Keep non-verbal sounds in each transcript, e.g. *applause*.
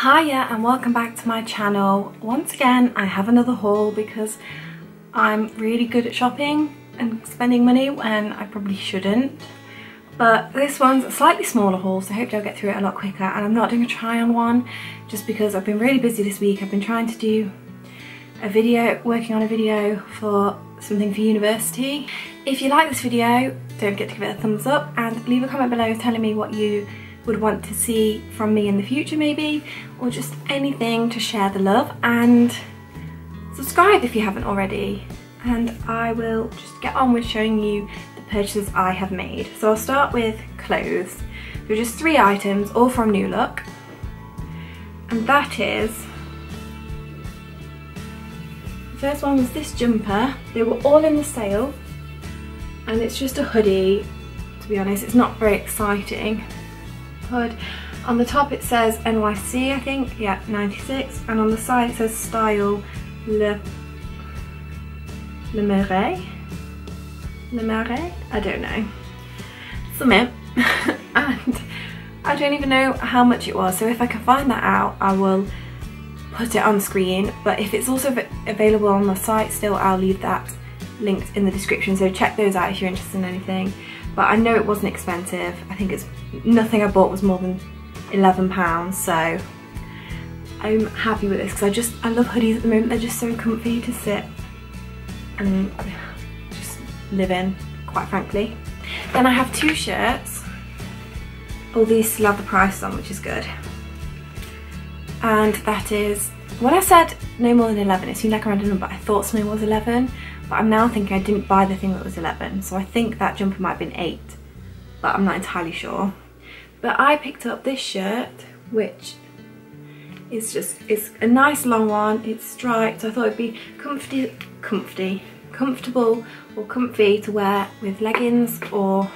Hiya and welcome back to my channel. Once again I have another haul because I'm really good at shopping and spending money when I probably shouldn't. But this one's a slightly smaller haul so hopefully I'll get through it a lot quicker and I'm not doing a try on one just because I've been really busy this week. I've been trying to do a video, working on a video for something for university. If you like this video don't forget to give it a thumbs up and leave a comment below telling me what you would want to see from me in the future maybe or just anything to share the love and subscribe if you haven't already and I will just get on with showing you the purchases I have made. So I'll start with clothes. There are just three items all from New Look and that is the first one was this jumper. They were all in the sale and it's just a hoodie to be honest it's not very exciting hood. On the top it says NYC I think, yeah 96 and on the side it says style Le, Le Marais? Le Marais? I don't know. Something. *laughs* and I don't even know how much it was so if I can find that out I will put it on screen but if it's also available on the site still I'll leave that linked in the description so check those out if you're interested in anything but I know it wasn't expensive. I think it's nothing I bought was more than 11 pounds so I'm happy with this because I just I love hoodies at the moment. They're just so comfy to sit and just live in quite frankly. Then I have two shirts. All these still have the prices on which is good. And that is when I said no more than 11 it seemed like a random number I thought something was 11 but I'm now thinking I didn't buy the thing that was 11 so I think that jumper might have been 8 but I'm not entirely sure. But I picked up this shirt which is just it's a nice long one. It's striped. I thought it'd be comfy comfy comfortable or comfy to wear with leggings or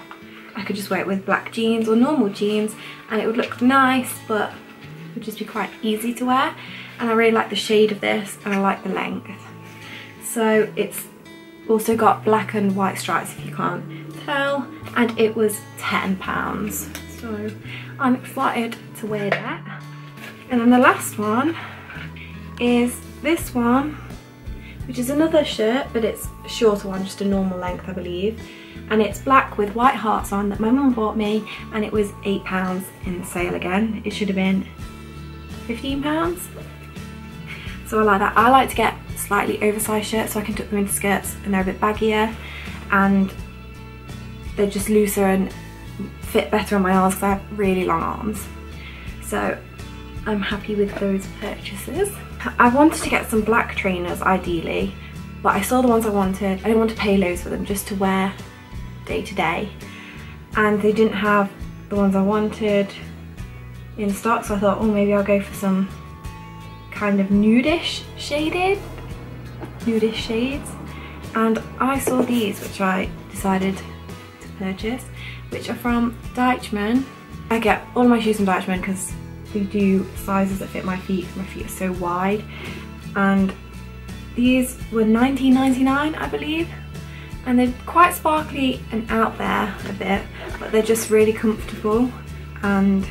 I could just wear it with black jeans or normal jeans and it would look nice but it would just be quite easy to wear. And I really like the shade of this and I like the length. So it's also got black and white stripes if you can't tell. And it was 10 pounds. So I'm excited to wear that. And then the last one is this one which is another shirt but it's a shorter one just a normal length I believe. And it's black with white hearts on that my mum bought me and it was eight pounds in the sale again. It should have been 15 pounds. So I like that. I like to get slightly oversized shirts so I can tuck them into skirts and they're a bit baggier. And they're just looser and fit better on my arms because I have really long arms. So I'm happy with those purchases. I wanted to get some black trainers ideally but I saw the ones I wanted. I didn't want to pay loads for them just to wear day to day. And they didn't have the ones I wanted in stock so I thought oh maybe I'll go for some kind of nudish shaded nudish shades and I saw these which I decided to purchase which are from Deichmann. I get all my shoes from Deichmann because they do sizes that fit my feet my feet are so wide and these were 19.99 I believe and they're quite sparkly and out there a bit but they're just really comfortable and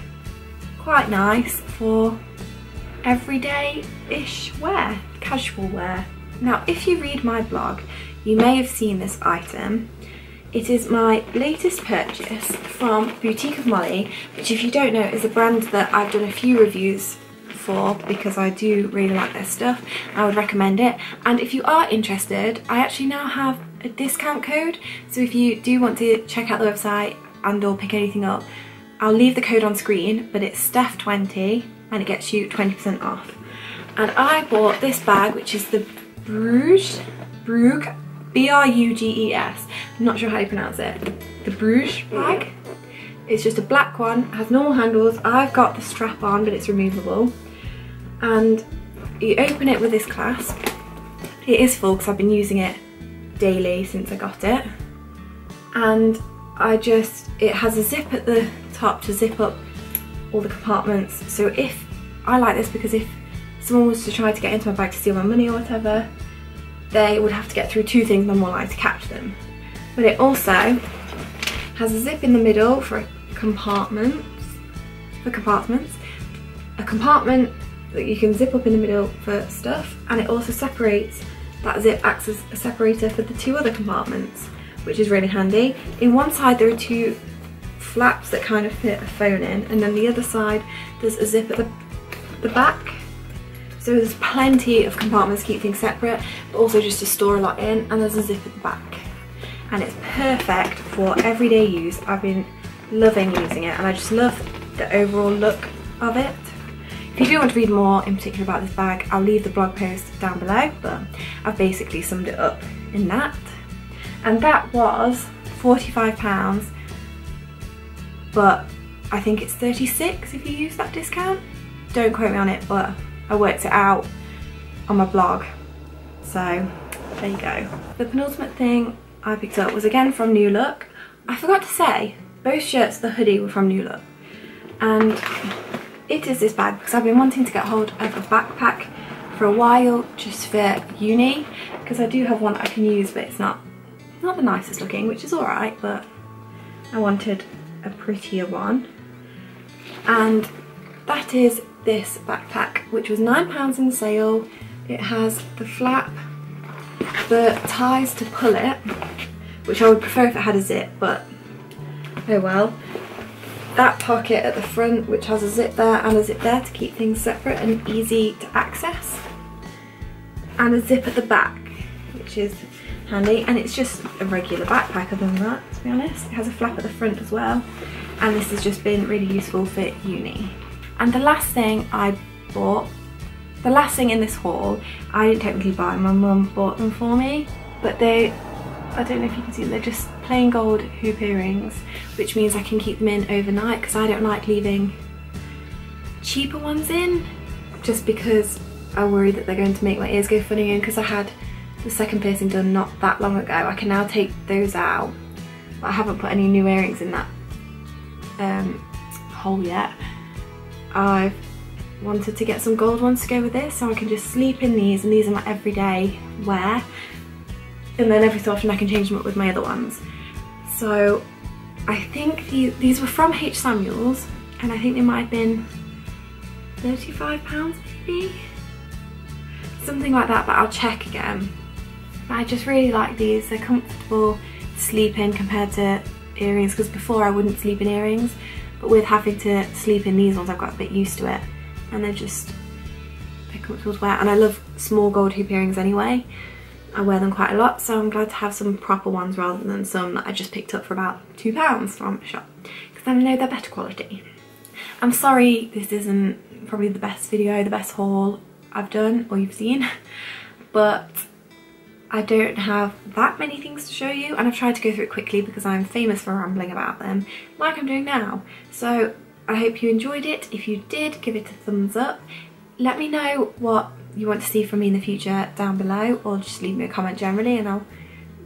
quite nice for everyday-ish wear, casual wear. Now if you read my blog you may have seen this item. It is my latest purchase from Boutique of Molly which if you don't know is a brand that I've done a few reviews for because I do really like their stuff I would recommend it and if you are interested I actually now have a discount code so if you do want to check out the website and or pick anything up I'll leave the code on screen, but it's Steph20 and it gets you 20% off. And I bought this bag, which is the Bruges, Bruges, B-R-U-G-E-S. I'm not sure how you pronounce it. The Bruges bag. It's just a black one, has normal handles. I've got the strap on, but it's removable. And you open it with this clasp. It is full because I've been using it daily since I got it. And I just, it has a zip at the top to zip up all the compartments. So if, I like this because if someone was to try to get into my bag to steal my money or whatever, they would have to get through two things and I'm more likely to catch them. But it also has a zip in the middle for compartments, for compartments, a compartment that you can zip up in the middle for stuff and it also separates, that zip acts as a separator for the two other compartments which is really handy. In one side there are two flaps that kind of fit a phone in and then the other side there's a zip at the, the back so there's plenty of compartments to keep things separate but also just to store a lot in and there's a zip at the back and it's perfect for everyday use. I've been loving using it and I just love the overall look of it. If you do want to read more in particular about this bag, I'll leave the blog post down below, but I've basically summed it up in that. And that was £45, but I think it's 36 if you use that discount. Don't quote me on it, but I worked it out on my blog. So there you go. The penultimate thing I picked up was again from New Look. I forgot to say, both shirts, the hoodie were from New Look. And it is this bag because I've been wanting to get hold of a backpack for a while just for uni because I do have one I can use but it's not not the nicest looking which is alright but I wanted a prettier one and that is this backpack which was £9 in sale. It has the flap the ties to pull it which I would prefer if it had a zip but oh well. That pocket at the front which has a zip there and a zip there to keep things separate and easy to access. And a zip at the back which is handy. And it's just a regular backpack other than that to be honest. It has a flap at the front as well. And this has just been really useful for uni and the last thing I bought the last thing in this haul I didn't technically buy my mum bought them for me but they I don't know if you can see them, they're just plain gold hoop earrings, which means I can keep them in overnight because I don't like leaving cheaper ones in just because I worry that they're going to make my ears go funny and because I had the second piercing done not that long ago, I can now take those out. But I haven't put any new earrings in that um, hole yet. I've wanted to get some gold ones to go with this so I can just sleep in these and these are my everyday wear and then every so often I can change them up with my other ones. So I think these, these were from H. Samuels and I think they might have been £35 maybe? Something like that, but I'll check again. But I just really like these. They're comfortable to sleep in compared to earrings because before I wouldn't sleep in earrings but with having to sleep in these ones I've got a bit used to it. And they're just they're comfortable to wear and I love small gold hoop earrings anyway. I wear them quite a lot so I'm glad to have some proper ones rather than some that I just picked up for about £2 from a shop because I know they're better quality. I'm sorry this isn't probably the best video, the best haul I've done or you've seen *laughs* but I don't have that many things to show you and I've tried to go through it quickly because I'm famous for rambling about them like I'm doing now. So I hope you enjoyed it. If you did, give it a thumbs up. Let me know what you want to see from me in the future down below or just leave me a comment generally and I'll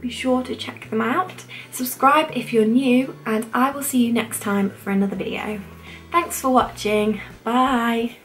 be sure to check them out. Subscribe if you're new and I will see you next time for another video. Thanks for watching. Bye.